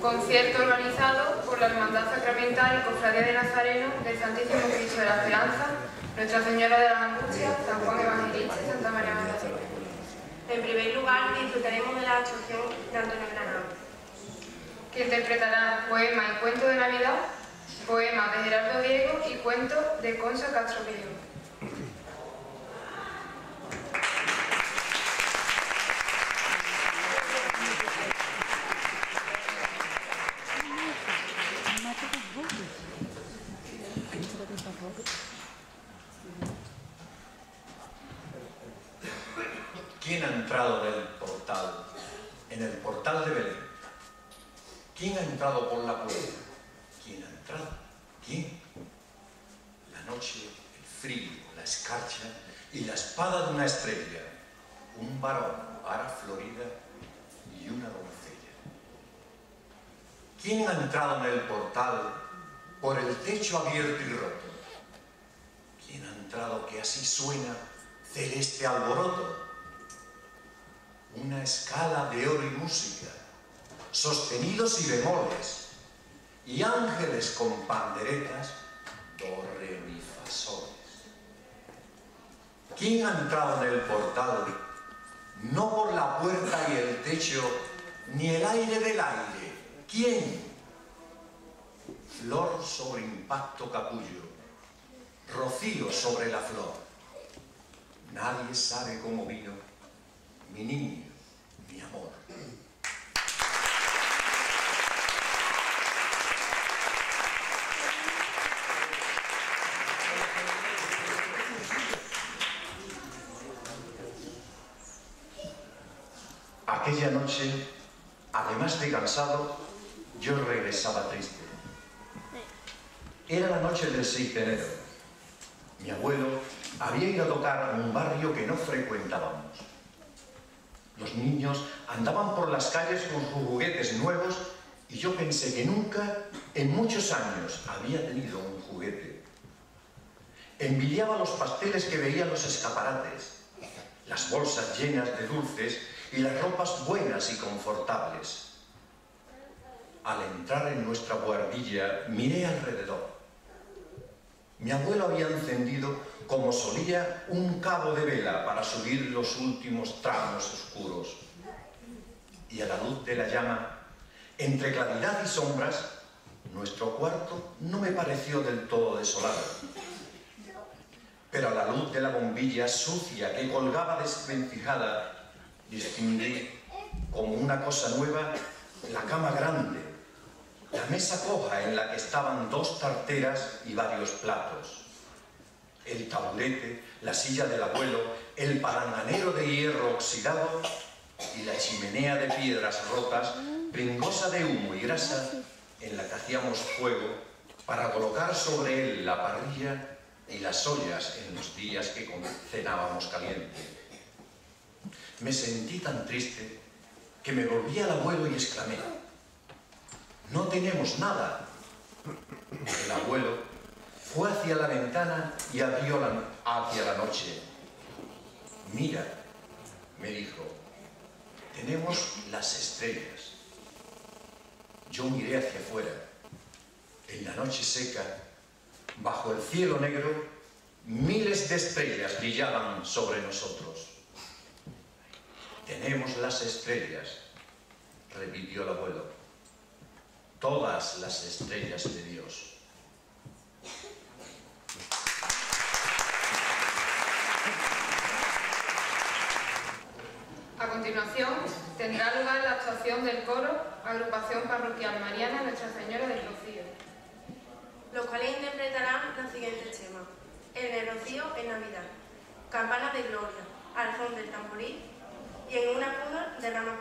Concierto organizado por la Hermandad Sacramental y Cofradía de Nazareno del Santísimo Cristo de la Esperanza, Nuestra Señora de la Angustia, San Juan Evangelista y Santa María Magdalena. En primer lugar, disfrutaremos de la actuación de Antonio Granado. que interpretará poema y cuento de Navidad, poema de Gerardo Diego y cuento de Concha Castro Villegas. ¿Quién ha entrado en el portal? En el portal de Belén. ¿Quién ha entrado por la puerta? ¿Quién ha entrado? ¿Quién? La noche, el frío, la escarcha y la espada de una estrella. Un varón, ara florida y una doncella. ¿Quién ha entrado en el portal por el techo abierto y roto? ¿Quién ha entrado que así suena celeste alboroto? una escala de oro y música, sostenidos y bemoles, y ángeles con panderetas, do, mi. ¿Quién ha entrado en el portal? No por la puerta y el techo, ni el aire del aire. ¿Quién? Flor sobre impacto capullo, rocío sobre la flor. Nadie sabe cómo vino mi niño, mi amor. Aquella noche, además de cansado, yo regresaba triste. Era la noche del 6 de enero. Mi abuelo había ido a tocar a un barrio que no frecuentábamos. Los niños andaban por las calles con sus juguetes nuevos y yo pensé que nunca, en muchos años, había tenido un juguete. Envidiaba los pasteles que veía en los escaparates, las bolsas llenas de dulces y las ropas buenas y confortables. Al entrar en nuestra buhardilla, miré alrededor. Mi abuelo había encendido, como solía, un cabo de vela para subir los últimos tramos oscuros. Y a la luz de la llama, entre claridad y sombras, nuestro cuarto no me pareció del todo desolado. Pero a la luz de la bombilla sucia que colgaba desvencijada, distinguí como una cosa nueva la cama grande, la mesa coja en la que estaban dos tarteras y varios platos, el taburete, la silla del abuelo, el palanganero de hierro oxidado y la chimenea de piedras rotas, pringosa de humo y grasa, en la que hacíamos fuego para colocar sobre él la parrilla y las ollas en los días que cenábamos caliente. Me sentí tan triste que me volví al abuelo y exclamé, no tenemos nada. El abuelo fue hacia la ventana y abrió hacia la noche. Mira, me dijo, tenemos las estrellas. Yo miré hacia afuera. En la noche seca, bajo el cielo negro, miles de estrellas brillaban sobre nosotros. Tenemos las estrellas, repitió el abuelo todas las estrellas de Dios. A continuación, tendrá lugar la actuación del coro Agrupación Parroquial Mariana Nuestra Señora del Rocío. Los cuales interpretarán los siguientes temas. En el rocío en Navidad, campana de gloria, al del tamboril y en una cuna de ramas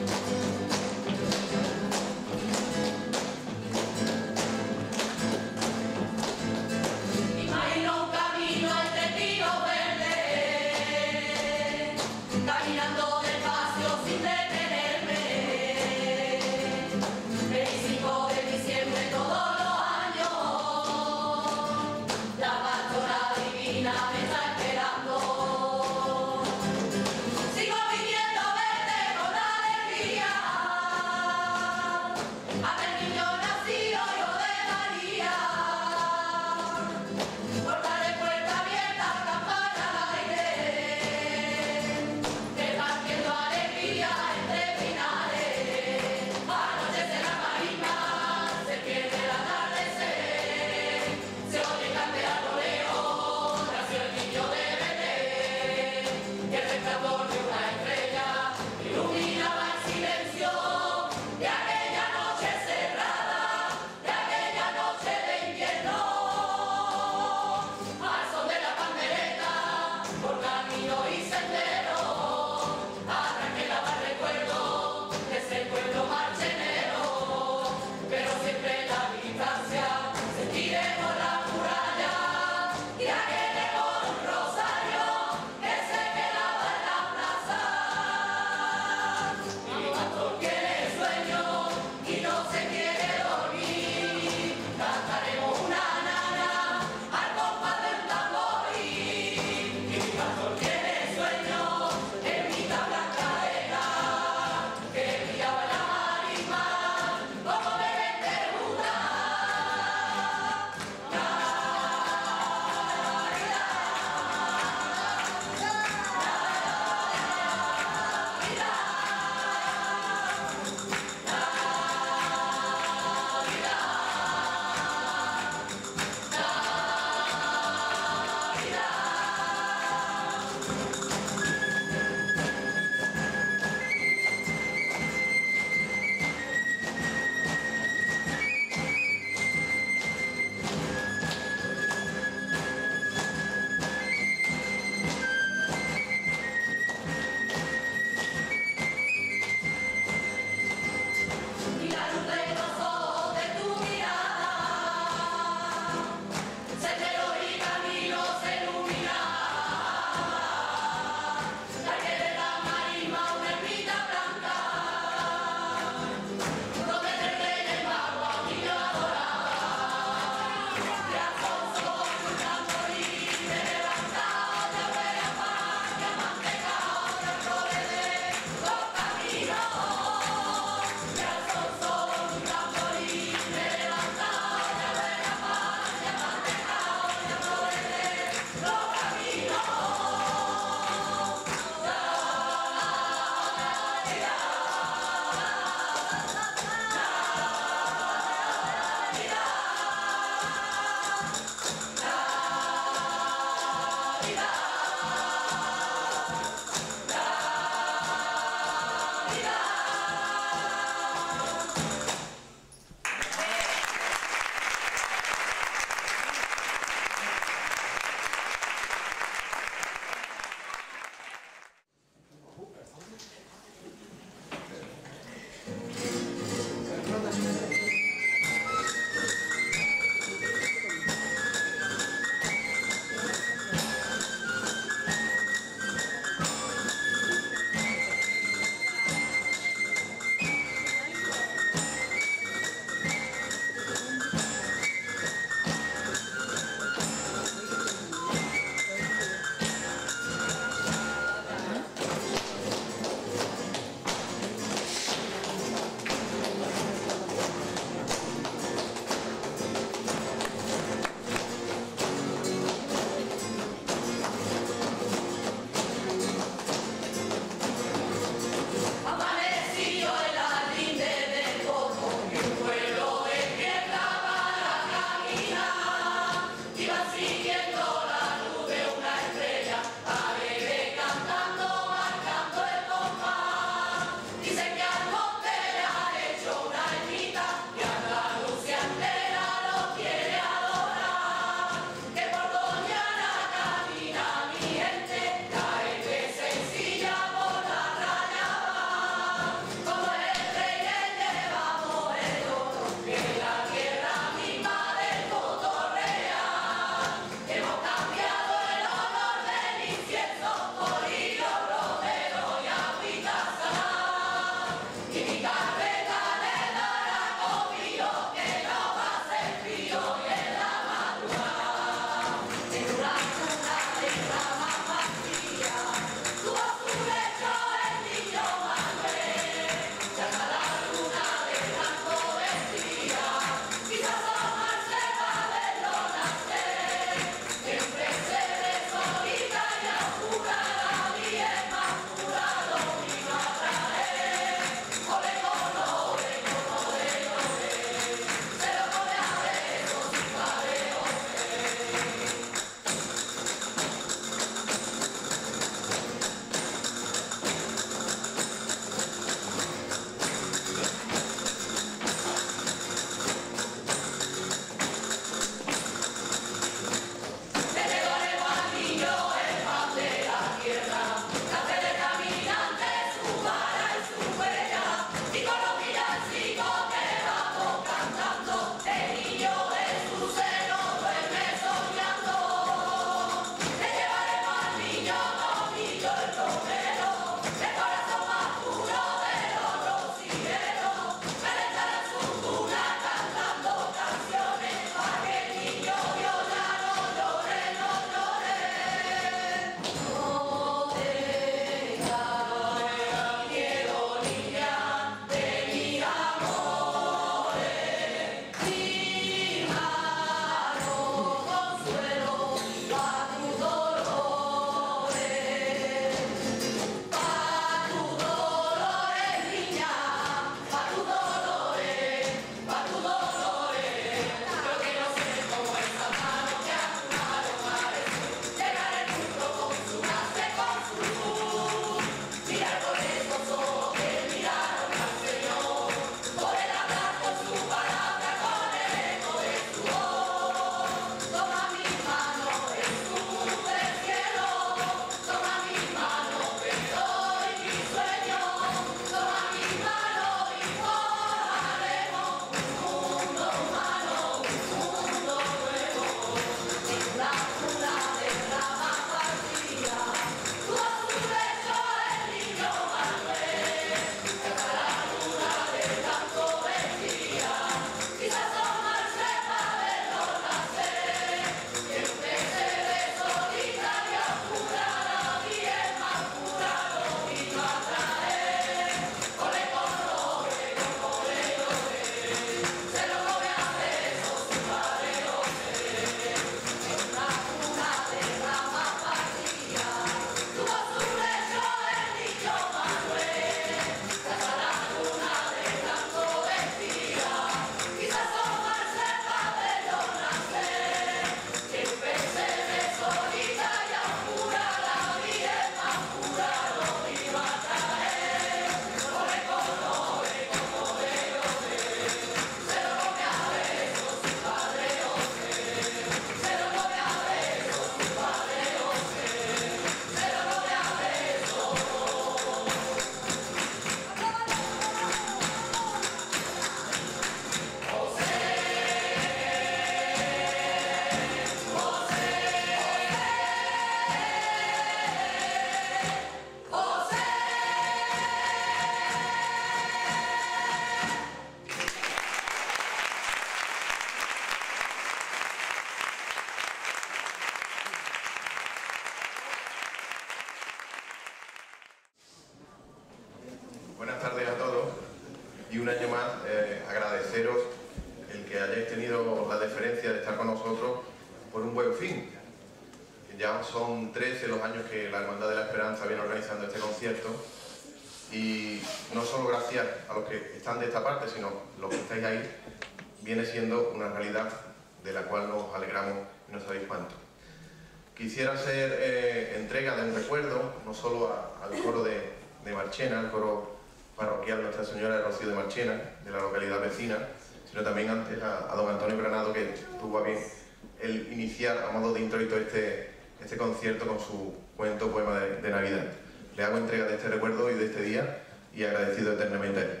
este recuerdo y de este día y agradecido eternamente a él.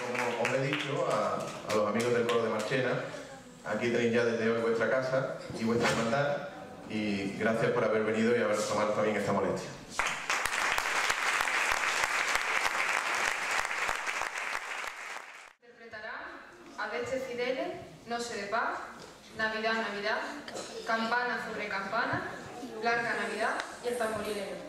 Como os he dicho a, los amigos del coro de Marchena, aquí tenéis ya desde hoy vuestra casa y vuestra hermandad y gracias por haber venido y haber tomado también esta molestia. está morir en el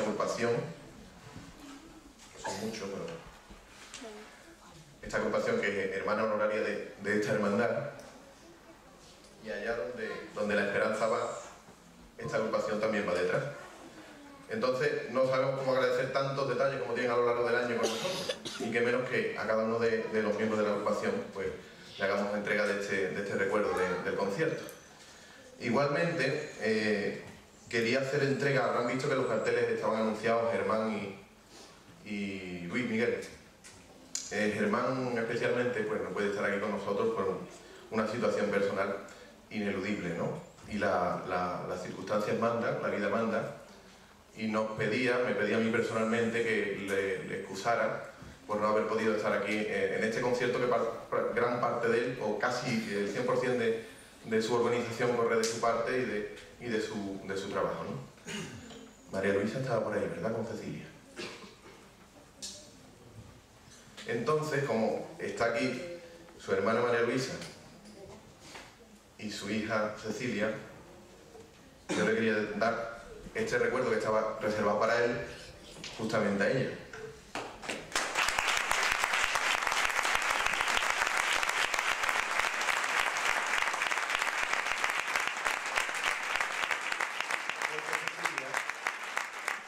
agrupación, son muchos, pero esta agrupación que es hermana honoraria de, de esta hermandad, y allá donde, donde la esperanza va, esta agrupación también va detrás. Entonces, no sabemos cómo agradecer tantos detalles como tienen a lo largo del año con nosotros, y que menos que a cada uno de, de los miembros de la agrupación pues, le hagamos entrega de este, de este recuerdo de- del concierto. Igualmente, eh, quería hacer entrega, habrán visto que los carteles estaban anunciados Germán y, y Luis Miguel. Eh, Germán especialmente pues, no puede estar aquí con nosotros por una situación personal ineludible, ¿no? Y la- la- las circunstancias mandan, la vida manda, y nos pedía, me pedía a mí personalmente que le, le excusara por no haber podido estar aquí eh, en este concierto que par- gran parte de él, o casi el 100% de, de su organización corre de su parte y de, y de, su, de su trabajo. ¿no? María Luisa estaba por ahí, ¿verdad? Con Cecilia. Entonces, como está aquí su hermana María Luisa y su hija Cecilia, yo le quería dar este recuerdo que estaba reservado para él justamente a ella. Porque Cecilia,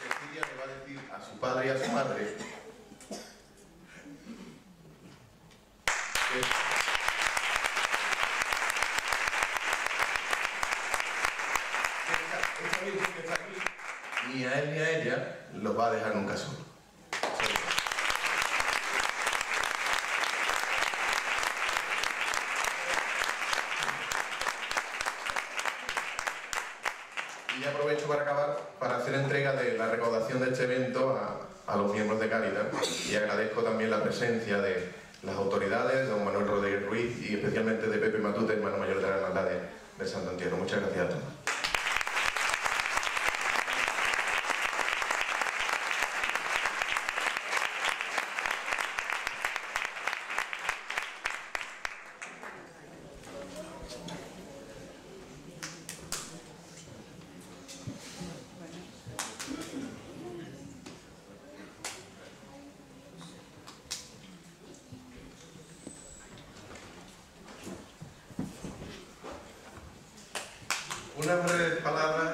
Cecilia le va a decir a su padre y a su madre que esta, esta virgen que está aquí, ni a él ni a ella los va a dejar nunca solo. Y aprovecho para acabar para hacer entrega de la recaudación de este evento a, a los miembros de Cáritas y agradezco también la presencia de las autoridades, don Manuel Rodríguez Ruiz y especialmente de Pepe Matute, hermano mayor de la Hermandad de, de Santo Entierro. Muchas gracias a todos. Unas breves palabras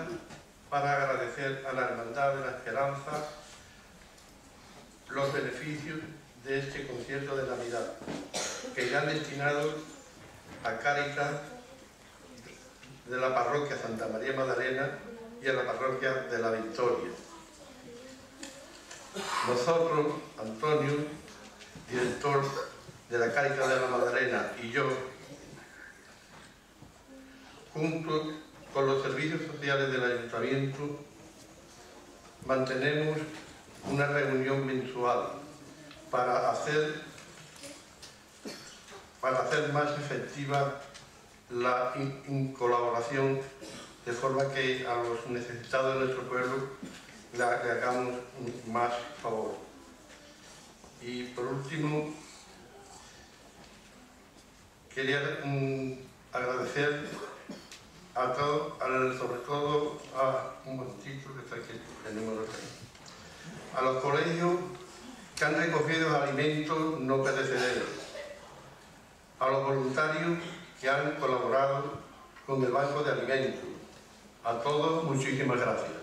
para agradecer a la Hermandad de la Esperanza los beneficios de este concierto de Navidad, que irán destinados a Cáritas de la parroquia Santa María Magdalena y a la parroquia de la Victoria. Nosotros, Antonio, director de la Cáritas de la Magdalena, y yo, junto con los servicios sociales del ayuntamiento, mantenemos una reunión mensual para hacer, para hacer más efectiva la colaboración de forma que a los necesitados de nuestro pueblo le, ha- le hagamos más favor. Y por último, quería mm, agradecer a todo, al- sobre todo a un momentito que está aquí, el número a los colegios que han recogido alimentos no perecederos, a los voluntarios que han colaborado con el Banco de Alimentos. A todos, muchísimas gracias.